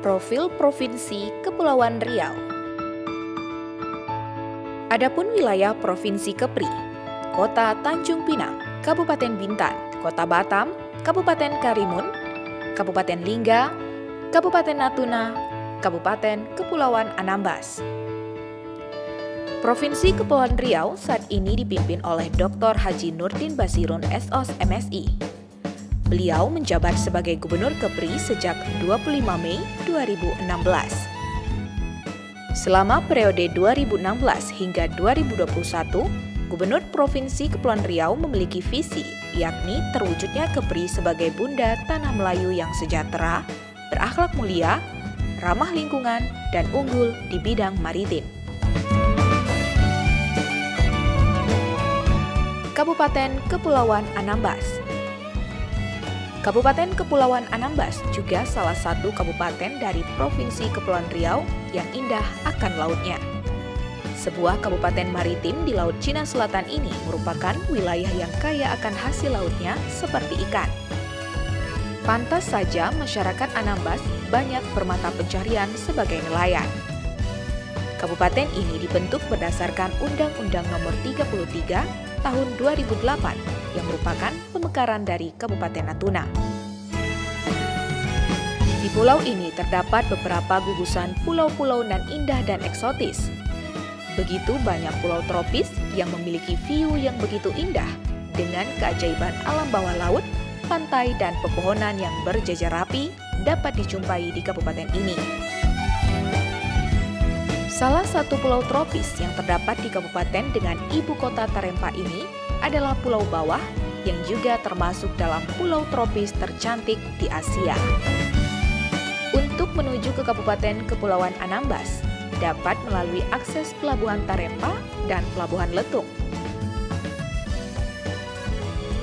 Profil Provinsi Kepulauan Riau Adapun wilayah Provinsi Kepri, Kota Tanjung Pinang, Kabupaten Bintan, Kota Batam, Kabupaten Karimun, Kabupaten Lingga, Kabupaten Natuna, Kabupaten Kepulauan Anambas. Provinsi Kepulauan Riau saat ini dipimpin oleh Dr. Haji Nurdin Basirun SOS MSI. Beliau menjabat sebagai Gubernur Kepri sejak 25 Mei 2016. Selama periode 2016 hingga 2021, Gubernur Provinsi Kepulauan Riau memiliki visi, yakni terwujudnya Kepri sebagai bunda tanah Melayu yang sejahtera, berakhlak mulia, ramah lingkungan, dan unggul di bidang maritim. Kabupaten Kepulauan Anambas Kabupaten Kepulauan Anambas juga salah satu kabupaten dari Provinsi Kepulauan Riau yang indah akan lautnya. Sebuah kabupaten maritim di Laut Cina Selatan ini merupakan wilayah yang kaya akan hasil lautnya seperti ikan. Pantas saja masyarakat Anambas banyak bermata pencarian sebagai nelayan. Kabupaten ini dibentuk berdasarkan Undang-Undang Nomor 33 Tahun 2008 yang merupakan pemekaran dari Kabupaten Natuna. Di pulau ini terdapat beberapa gugusan pulau-pulau nan indah dan eksotis. Begitu banyak pulau tropis yang memiliki view yang begitu indah dengan keajaiban alam bawah laut, pantai, dan pepohonan yang berjejer rapi dapat dijumpai di kabupaten ini. Salah satu pulau tropis yang terdapat di kabupaten dengan ibu kota Tarempa ini adalah Pulau Bawah yang juga termasuk dalam pulau tropis tercantik di Asia. Untuk menuju ke Kabupaten Kepulauan Anambas, dapat melalui akses Pelabuhan Tarempa dan Pelabuhan Letung.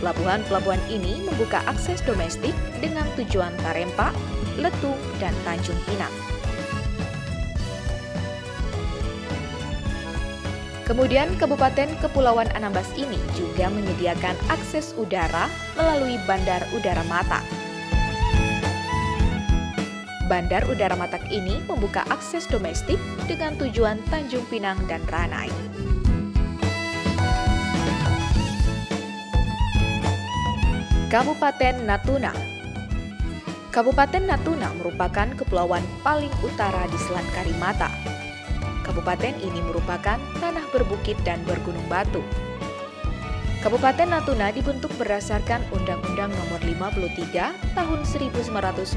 Pelabuhan-pelabuhan ini membuka akses domestik dengan tujuan Tarempa, Letung, dan Tanjung Pinang. Kemudian Kabupaten Kepulauan Anambas ini juga menyediakan akses udara melalui Bandar Udara Matak. Bandar Udara Matak ini membuka akses domestik dengan tujuan Tanjung Pinang dan Ranai. Kabupaten Natuna Kabupaten Natuna merupakan kepulauan paling utara di Selat Karimata, Kabupaten ini merupakan tanah berbukit dan bergunung batu. Kabupaten Natuna dibentuk berdasarkan Undang-Undang Nomor 53 Tahun 1999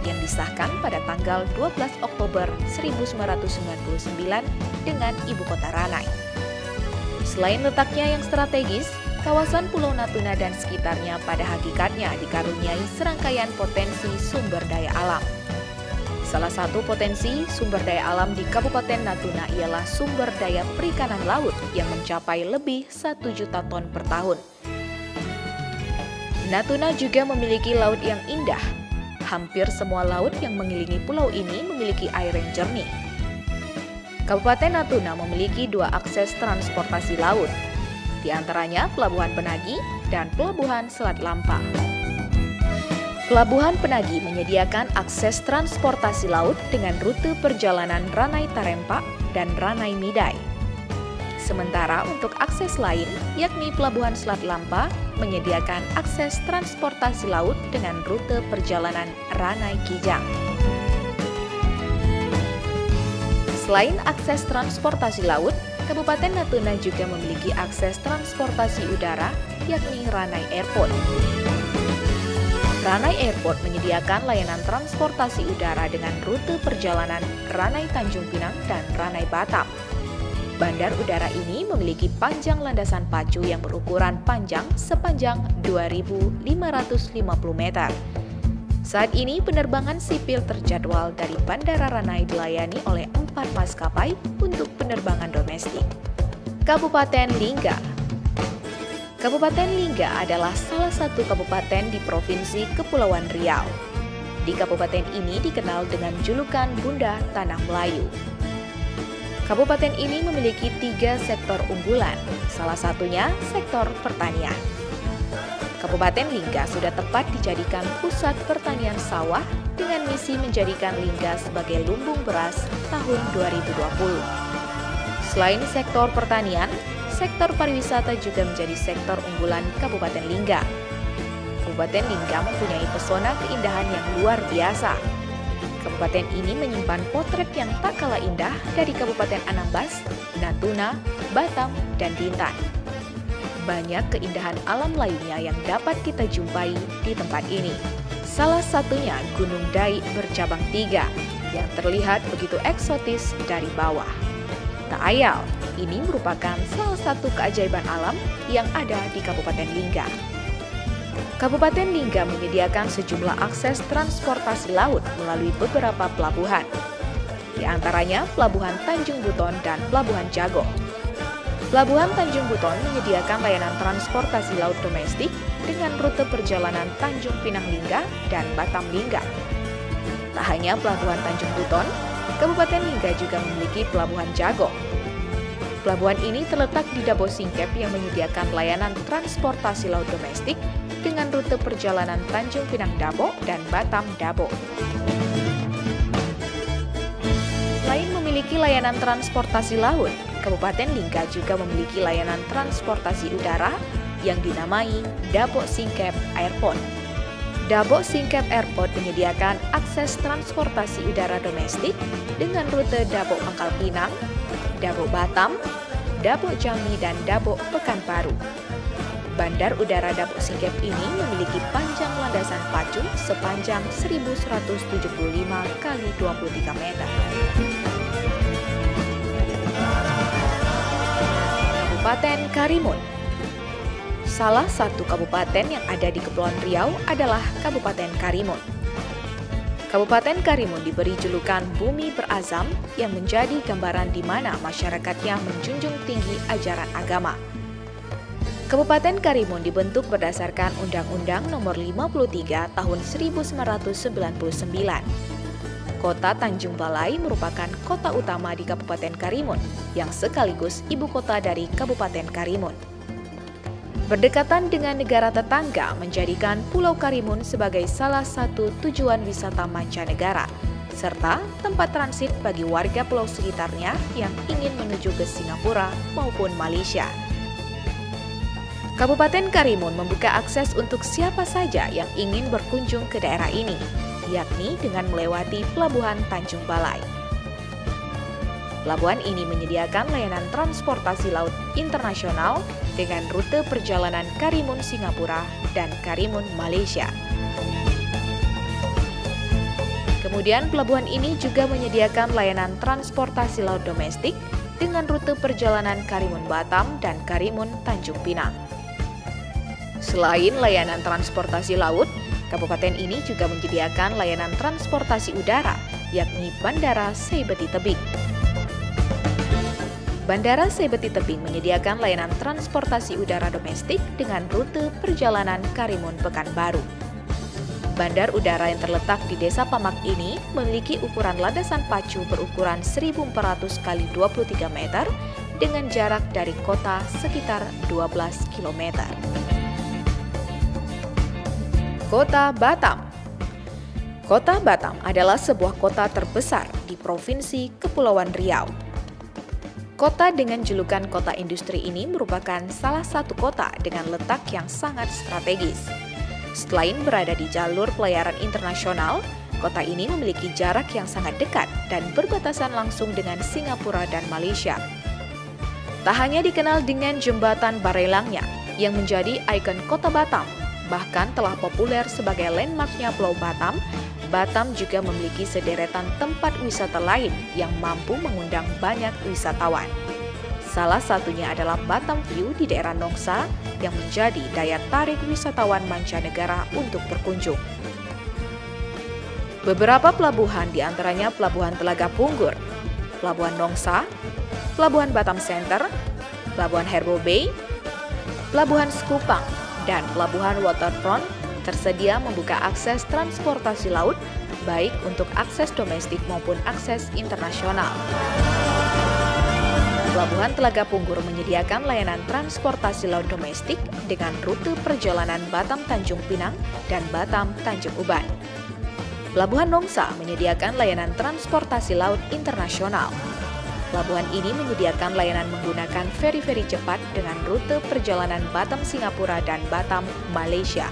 yang disahkan pada tanggal 12 Oktober 1999 dengan ibu kota Ranai. Selain letaknya yang strategis, kawasan Pulau Natuna dan sekitarnya pada hakikatnya dikaruniai serangkaian potensi sumber daya alam. Salah satu potensi sumber daya alam di Kabupaten Natuna ialah sumber daya perikanan laut yang mencapai lebih 1 juta ton per tahun. Natuna juga memiliki laut yang indah. Hampir semua laut yang mengelilingi pulau ini memiliki air yang jernih. Kabupaten Natuna memiliki dua akses transportasi laut, di antaranya Pelabuhan Penagi dan Pelabuhan Selat Lampa. Pelabuhan Penagi menyediakan akses transportasi laut dengan rute perjalanan Ranai Tarempa dan Ranai Midai. Sementara untuk akses lain, yakni Pelabuhan Selat Lampa, menyediakan akses transportasi laut dengan rute perjalanan Ranai Kijang. Selain akses transportasi laut, Kabupaten Natuna juga memiliki akses transportasi udara, yakni Ranai Airport. Ranai Airport menyediakan layanan transportasi udara dengan rute perjalanan Ranai Tanjung Pinang dan Ranai Batam. Bandar udara ini memiliki panjang landasan pacu yang berukuran panjang sepanjang 2.550 meter. Saat ini penerbangan sipil terjadwal dari Bandara Ranai dilayani oleh empat maskapai untuk penerbangan domestik. Kabupaten Lingga Kabupaten Lingga adalah salah satu kabupaten di Provinsi Kepulauan Riau. Di kabupaten ini dikenal dengan julukan Bunda Tanah Melayu. Kabupaten ini memiliki tiga sektor unggulan, salah satunya sektor pertanian. Kabupaten Lingga sudah tepat dijadikan pusat pertanian sawah dengan misi menjadikan Lingga sebagai lumbung beras tahun 2020. Selain sektor pertanian, sektor pariwisata juga menjadi sektor unggulan Kabupaten Lingga. Kabupaten Lingga mempunyai pesona keindahan yang luar biasa. Kabupaten ini menyimpan potret yang tak kalah indah dari Kabupaten Anambas, Natuna, Batam, dan Bintan banyak keindahan alam lainnya yang dapat kita jumpai di tempat ini. Salah satunya Gunung Dai bercabang tiga yang terlihat begitu eksotis dari bawah. Tak ayal, ini merupakan salah satu keajaiban alam yang ada di Kabupaten Lingga. Kabupaten Lingga menyediakan sejumlah akses transportasi laut melalui beberapa pelabuhan, di antaranya Pelabuhan Tanjung Buton dan Pelabuhan Jago. Pelabuhan Tanjung Buton menyediakan layanan transportasi laut domestik dengan rute perjalanan Tanjung Pinang Lingga dan Batam Lingga. Tak hanya Pelabuhan Tanjung Buton, Kabupaten Lingga juga memiliki Pelabuhan Jago. Pelabuhan ini terletak di Dabo Singkep yang menyediakan layanan transportasi laut domestik dengan rute perjalanan Tanjung Pinang Dabo dan Batam Dabo. Selain memiliki layanan transportasi laut, Kabupaten Lingga juga memiliki layanan transportasi udara yang dinamai Dabok Singkep Airport. Dabok Singkep Airport menyediakan akses transportasi udara domestik dengan rute Dabok Pangkal Pinang, Dabok Batam, Dabok Jambi, dan Dabok Pekanbaru. Bandar udara Dabok Singkep ini memiliki panjang landasan pacu sepanjang 1175 kali 23 meter. Kabupaten Karimun. Salah satu kabupaten yang ada di Kepulauan Riau adalah Kabupaten Karimun. Kabupaten Karimun diberi julukan Bumi Berazam yang menjadi gambaran di mana masyarakatnya menjunjung tinggi ajaran agama. Kabupaten Karimun dibentuk berdasarkan Undang-Undang Nomor 53 Tahun 1999 Kota Tanjung Balai merupakan kota utama di Kabupaten Karimun, yang sekaligus ibu kota dari Kabupaten Karimun. Berdekatan dengan negara tetangga menjadikan Pulau Karimun sebagai salah satu tujuan wisata mancanegara, serta tempat transit bagi warga pulau sekitarnya yang ingin menuju ke Singapura maupun Malaysia. Kabupaten Karimun membuka akses untuk siapa saja yang ingin berkunjung ke daerah ini, yakni dengan melewati Pelabuhan Tanjung Balai. Pelabuhan ini menyediakan layanan transportasi laut internasional dengan rute perjalanan Karimun Singapura dan Karimun Malaysia. Kemudian pelabuhan ini juga menyediakan layanan transportasi laut domestik dengan rute perjalanan Karimun Batam dan Karimun Tanjung Pinang. Selain layanan transportasi laut, Kabupaten ini juga menyediakan layanan transportasi udara, yakni Bandara Seibeti Tebing. Bandara Seibeti Tebing menyediakan layanan transportasi udara domestik dengan rute perjalanan Karimun Pekanbaru. Bandar udara yang terletak di Desa Pamak ini memiliki ukuran landasan pacu berukuran 1400 x 23 meter dengan jarak dari kota sekitar 12 kilometer. Kota Batam Kota Batam adalah sebuah kota terbesar di Provinsi Kepulauan Riau. Kota dengan julukan kota industri ini merupakan salah satu kota dengan letak yang sangat strategis. Selain berada di jalur pelayaran internasional, kota ini memiliki jarak yang sangat dekat dan berbatasan langsung dengan Singapura dan Malaysia. Tak hanya dikenal dengan jembatan Barelangnya yang menjadi ikon kota Batam, bahkan telah populer sebagai landmarknya Pulau Batam, Batam juga memiliki sederetan tempat wisata lain yang mampu mengundang banyak wisatawan. Salah satunya adalah Batam View di daerah Nongsa yang menjadi daya tarik wisatawan mancanegara untuk berkunjung. Beberapa pelabuhan di antaranya Pelabuhan Telaga Punggur, Pelabuhan Nongsa, Pelabuhan Batam Center, Pelabuhan Herbo Bay, Pelabuhan Sekupang, dan Pelabuhan Waterfront tersedia membuka akses transportasi laut baik untuk akses domestik maupun akses internasional. Pelabuhan Telaga Punggur menyediakan layanan transportasi laut domestik dengan rute perjalanan Batam Tanjung Pinang dan Batam Tanjung Uban. Pelabuhan Nongsa menyediakan layanan transportasi laut internasional. Pelabuhan ini menyediakan layanan menggunakan feri-feri cepat dengan rute perjalanan Batam Singapura dan Batam Malaysia.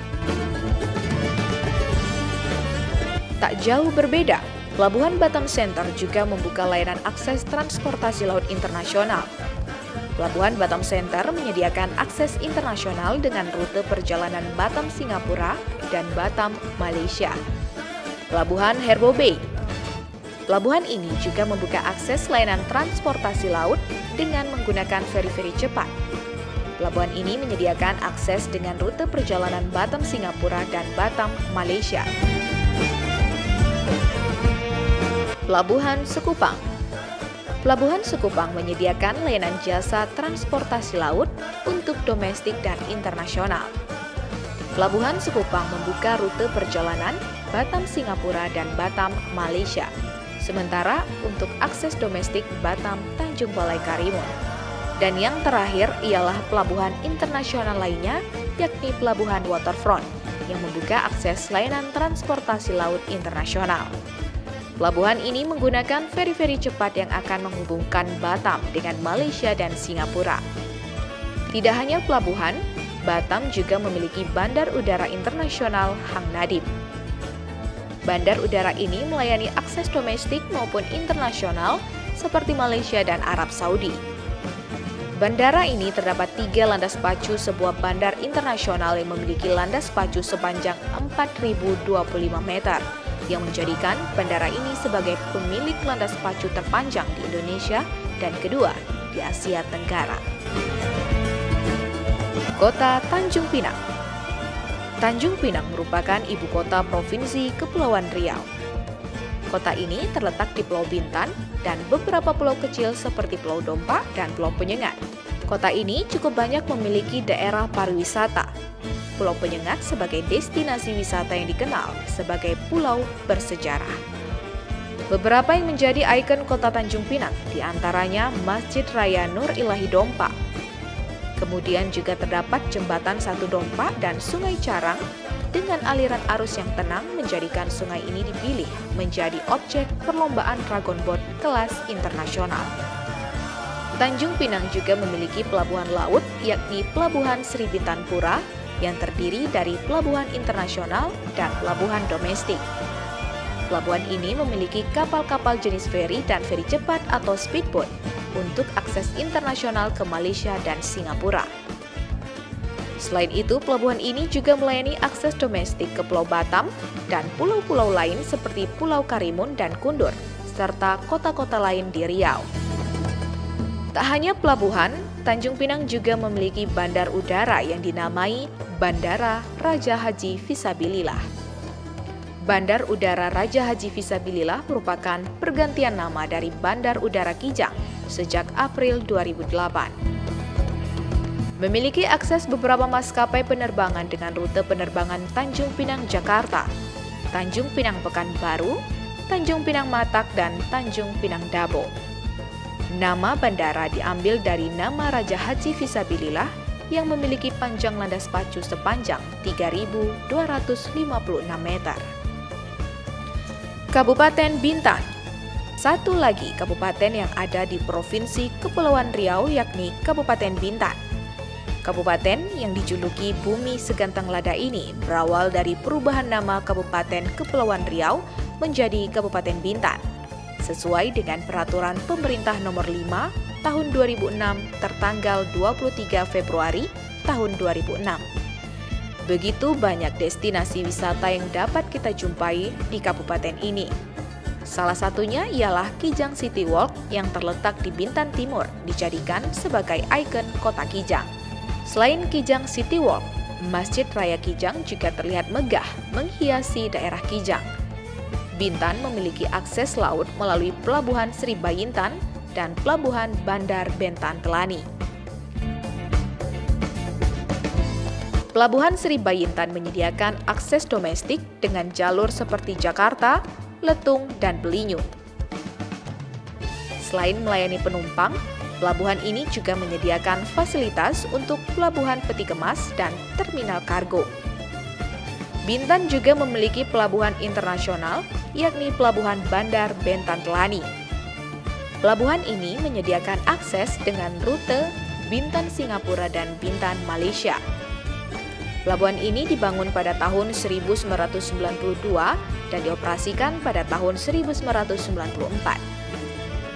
Tak jauh berbeda, Pelabuhan Batam Center juga membuka layanan akses transportasi laut internasional. Pelabuhan Batam Center menyediakan akses internasional dengan rute perjalanan Batam Singapura dan Batam Malaysia. Pelabuhan Herbo Bay Pelabuhan ini juga membuka akses layanan transportasi laut dengan menggunakan feri-feri cepat. Pelabuhan ini menyediakan akses dengan rute perjalanan Batam Singapura dan Batam Malaysia. Pelabuhan Sekupang Pelabuhan Sekupang menyediakan layanan jasa transportasi laut untuk domestik dan internasional. Pelabuhan Sekupang membuka rute perjalanan Batam Singapura dan Batam Malaysia. Sementara untuk akses domestik Batam Tanjung Balai Karimun. Dan yang terakhir ialah pelabuhan internasional lainnya yakni Pelabuhan Waterfront yang membuka akses layanan transportasi laut internasional. Pelabuhan ini menggunakan feri-feri cepat yang akan menghubungkan Batam dengan Malaysia dan Singapura. Tidak hanya pelabuhan, Batam juga memiliki Bandar Udara Internasional Hang Nadim. Bandar udara ini melayani akses domestik maupun internasional seperti Malaysia dan Arab Saudi. Bandara ini terdapat tiga landas pacu sebuah bandar internasional yang memiliki landas pacu sepanjang 4.025 meter yang menjadikan bandara ini sebagai pemilik landas pacu terpanjang di Indonesia dan kedua di Asia Tenggara. Kota Tanjung Pinang Tanjung Pinang merupakan ibu kota Provinsi Kepulauan Riau. Kota ini terletak di Pulau Bintan dan beberapa pulau kecil seperti Pulau Dompa dan Pulau Penyengat. Kota ini cukup banyak memiliki daerah pariwisata, Pulau Penyengat sebagai destinasi wisata yang dikenal sebagai pulau bersejarah. Beberapa yang menjadi ikon kota Tanjung Pinang, di antaranya Masjid Raya Nur Ilahi Dompa. Kemudian juga terdapat jembatan Satu Dompa dan Sungai Carang dengan aliran arus yang tenang menjadikan sungai ini dipilih menjadi objek perlombaan Dragon Boat kelas internasional. Tanjung Pinang juga memiliki pelabuhan laut yakni Pelabuhan Sri Pura yang terdiri dari pelabuhan internasional dan pelabuhan domestik. Pelabuhan ini memiliki kapal-kapal jenis feri dan feri cepat atau speedboat untuk akses internasional ke Malaysia dan Singapura. Selain itu, pelabuhan ini juga melayani akses domestik ke Pulau Batam dan pulau-pulau lain seperti Pulau Karimun dan Kundur, serta kota-kota lain di Riau. Tak hanya pelabuhan, Tanjung Pinang juga memiliki bandar udara yang dinamai Bandara Raja Haji Fisabilillah. Bandar Udara Raja Haji Fisabilillah merupakan pergantian nama dari Bandar Udara Kijang sejak April 2008. Memiliki akses beberapa maskapai penerbangan dengan rute penerbangan Tanjung Pinang Jakarta, Tanjung Pinang Pekanbaru, Tanjung Pinang Matak, dan Tanjung Pinang Dabo. Nama bandara diambil dari nama Raja Haji Fisabilillah yang memiliki panjang landas pacu sepanjang 3.256 meter. Kabupaten Bintan Satu lagi kabupaten yang ada di Provinsi Kepulauan Riau yakni Kabupaten Bintan. Kabupaten yang dijuluki Bumi Segantang Lada ini berawal dari perubahan nama Kabupaten Kepulauan Riau menjadi Kabupaten Bintan, sesuai dengan peraturan pemerintah nomor 5 tahun 2006 tertanggal 23 Februari tahun 2006. Begitu banyak destinasi wisata yang dapat kita jumpai di kabupaten ini. Salah satunya ialah Kijang City Walk yang terletak di Bintan Timur dijadikan sebagai ikon kota Kijang. Selain Kijang City Walk, Masjid Raya Kijang juga terlihat megah menghiasi daerah Kijang. Bintan memiliki akses laut melalui Pelabuhan Sri Bayintan dan Pelabuhan Bandar Bentan Kelani. Pelabuhan Sri Bayintan menyediakan akses domestik dengan jalur seperti Jakarta, Letung, dan Belinyu. Selain melayani penumpang, Pelabuhan ini juga menyediakan fasilitas untuk pelabuhan peti kemas dan terminal kargo. Bintan juga memiliki pelabuhan internasional, yakni Pelabuhan Bandar Bentan Telani. Pelabuhan ini menyediakan akses dengan rute Bintan Singapura dan Bintan Malaysia. Pelabuhan ini dibangun pada tahun 1992 dan dioperasikan pada tahun 1994.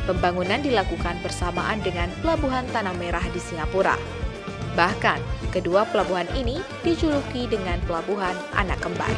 Pembangunan dilakukan bersamaan dengan Pelabuhan Tanah Merah di Singapura. Bahkan, kedua pelabuhan ini dijuluki dengan pelabuhan anak kembar.